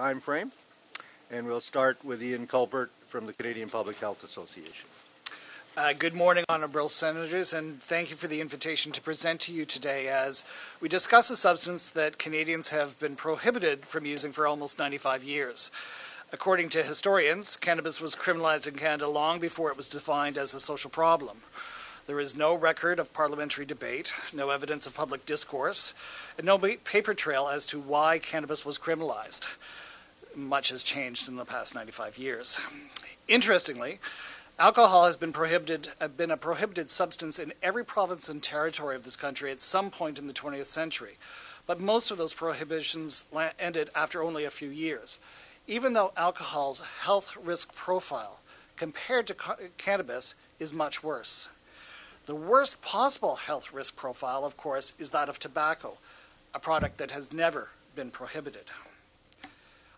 time frame. And we'll start with Ian Culbert from the Canadian Public Health Association. Uh, good morning, honorable senators, and thank you for the invitation to present to you today as we discuss a substance that Canadians have been prohibited from using for almost 95 years. According to historians, cannabis was criminalized in Canada long before it was defined as a social problem. There is no record of parliamentary debate, no evidence of public discourse, and no paper trail as to why cannabis was criminalized. Much has changed in the past 95 years. Interestingly, Alcohol has been prohibited, uh, been a prohibited substance in every province and territory of this country at some point in the 20th century, but most of those prohibitions ended after only a few years. Even though alcohol's health risk profile compared to cannabis is much worse. The worst possible health risk profile, of course, is that of tobacco, a product that has never been prohibited.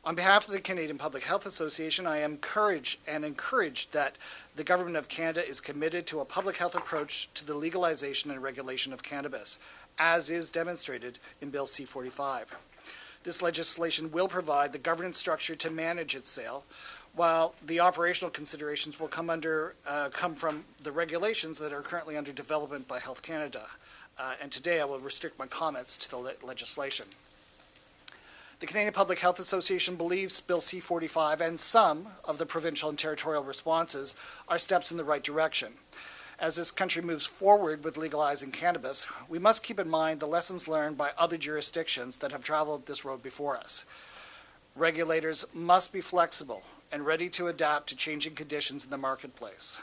On behalf of the Canadian Public Health Association, I am encouraged and encouraged that the Government of Canada is committed to a public health approach to the legalization and regulation of cannabis, as is demonstrated in Bill C-45. This legislation will provide the governance structure to manage its sale, while the operational considerations will come under uh, come from the regulations that are currently under development by Health Canada. Uh, and today I will restrict my comments to the le legislation. The Canadian Public Health Association believes Bill C-45 and some of the provincial and territorial responses are steps in the right direction. As this country moves forward with legalizing cannabis, we must keep in mind the lessons learned by other jurisdictions that have traveled this road before us. Regulators must be flexible and ready to adapt to changing conditions in the marketplace.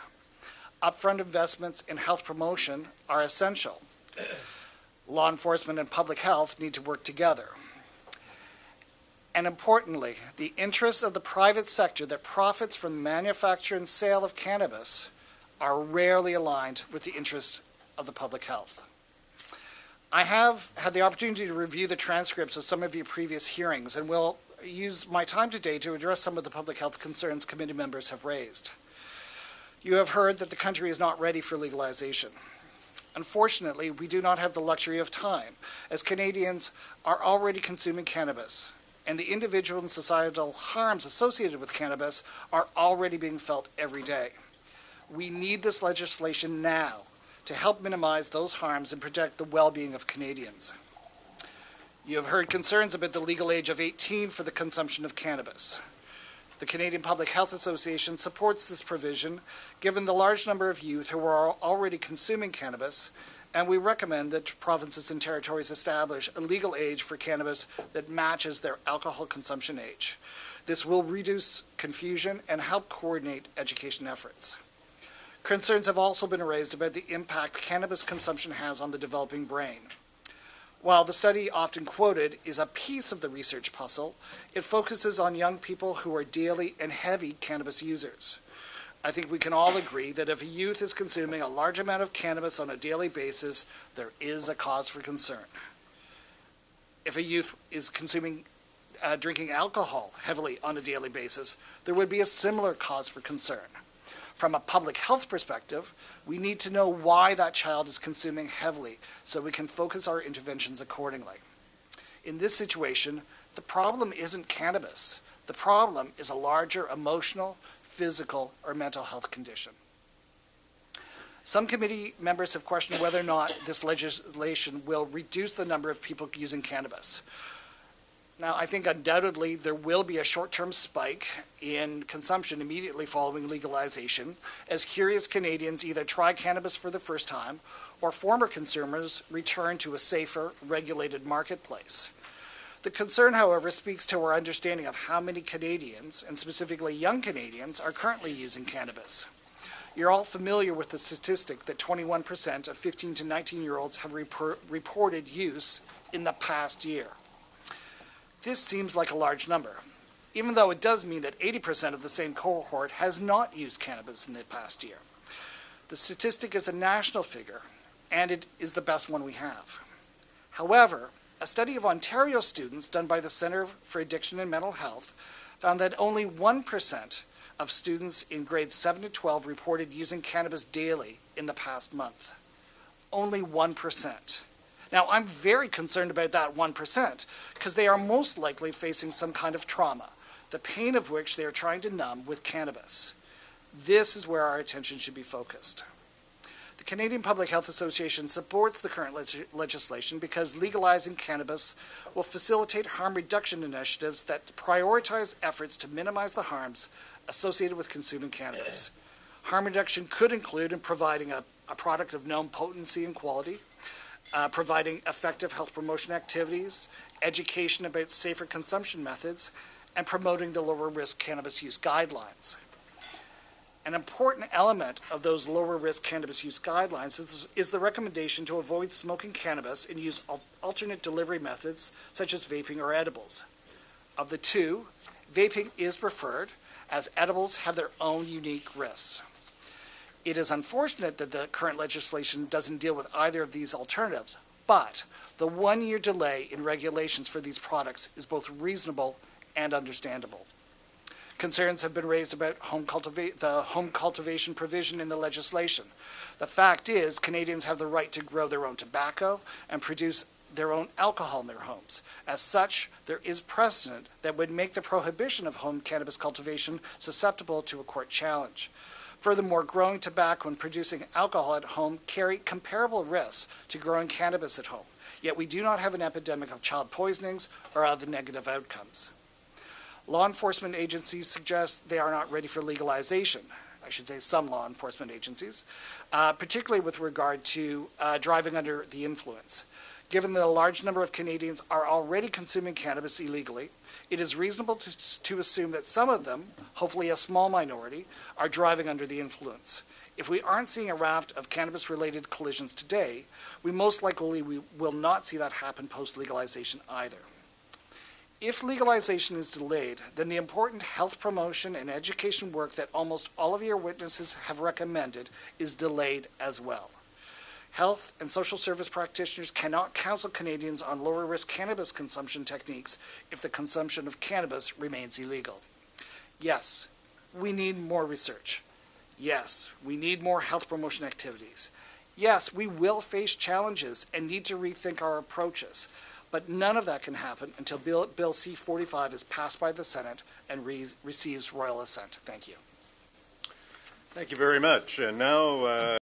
Upfront investments in health promotion are essential. Law enforcement and public health need to work together and importantly, the interests of the private sector that profits from the manufacture and sale of cannabis are rarely aligned with the interests of the public health. I have had the opportunity to review the transcripts of some of your previous hearings and will use my time today to address some of the public health concerns committee members have raised. You have heard that the country is not ready for legalization. Unfortunately, we do not have the luxury of time, as Canadians are already consuming cannabis and the individual and societal harms associated with cannabis are already being felt every day. We need this legislation now to help minimize those harms and protect the well-being of Canadians. You have heard concerns about the legal age of 18 for the consumption of cannabis. The Canadian Public Health Association supports this provision given the large number of youth who are already consuming cannabis and we recommend that provinces and territories establish a legal age for cannabis that matches their alcohol consumption age. This will reduce confusion and help coordinate education efforts. Concerns have also been raised about the impact cannabis consumption has on the developing brain. While the study often quoted is a piece of the research puzzle, it focuses on young people who are daily and heavy cannabis users. I think we can all agree that if a youth is consuming a large amount of cannabis on a daily basis, there is a cause for concern. If a youth is consuming, uh, drinking alcohol heavily on a daily basis, there would be a similar cause for concern. From a public health perspective, we need to know why that child is consuming heavily so we can focus our interventions accordingly. In this situation, the problem isn't cannabis. The problem is a larger emotional, physical, or mental health condition. Some committee members have questioned whether or not this legislation will reduce the number of people using cannabis. Now, I think undoubtedly there will be a short-term spike in consumption immediately following legalization as curious Canadians either try cannabis for the first time or former consumers return to a safer, regulated marketplace. The concern, however, speaks to our understanding of how many Canadians, and specifically young Canadians, are currently using cannabis. You're all familiar with the statistic that 21% of 15 to 19 year olds have reported use in the past year. This seems like a large number, even though it does mean that 80% of the same cohort has not used cannabis in the past year. The statistic is a national figure, and it is the best one we have. However, a study of Ontario students done by the Centre for Addiction and Mental Health found that only 1% of students in grades 7 to 12 reported using cannabis daily in the past month. Only 1%. Now, I'm very concerned about that 1% because they are most likely facing some kind of trauma, the pain of which they are trying to numb with cannabis. This is where our attention should be focused. Canadian Public Health Association supports the current leg- legislation because legalizing cannabis will facilitate harm reduction initiatives that prioritize efforts to minimize the harms associated with consuming cannabis. Harm reduction could include in providing a, a product of known potency and quality, uh, providing effective health promotion activities, education about safer consumption methods, and promoting the lower risk cannabis use guidelines. An important element of those lower risk cannabis use guidelines is, is the recommendation to avoid smoking cannabis and use al- alternate delivery methods such as vaping or edibles. Of the two, vaping is preferred as edibles have their own unique risks. It is unfortunate that the current legislation doesn't deal with either of these alternatives, but the one year delay in regulations for these products is both reasonable and understandable. Concerns have been raised about home the home cultivation provision in the legislation. The fact is, Canadians have the right to grow their own tobacco and produce their own alcohol in their homes. As such, there is precedent that would make the prohibition of home cannabis cultivation susceptible to a court challenge. Furthermore, growing tobacco and producing alcohol at home carry comparable risks to growing cannabis at home, yet we do not have an epidemic of child poisonings or other negative outcomes. Law enforcement agencies suggest they are not ready for legalization. I should say some law enforcement agencies, uh, particularly with regard to uh, driving under the influence. Given that a large number of Canadians are already consuming cannabis illegally, it is reasonable to, to assume that some of them, hopefully a small minority, are driving under the influence. If we aren't seeing a raft of cannabis related collisions today, we most likely we will not see that happen post legalization either. If legalization is delayed, then the important health promotion and education work that almost all of your witnesses have recommended is delayed as well. Health and social service practitioners cannot counsel Canadians on lower risk cannabis consumption techniques if the consumption of cannabis remains illegal. Yes, we need more research. Yes, we need more health promotion activities. Yes, we will face challenges and need to rethink our approaches. But none of that can happen until Bill, Bill C-45 is passed by the Senate and re- receives royal assent. Thank you. Thank you very much. And now, uh,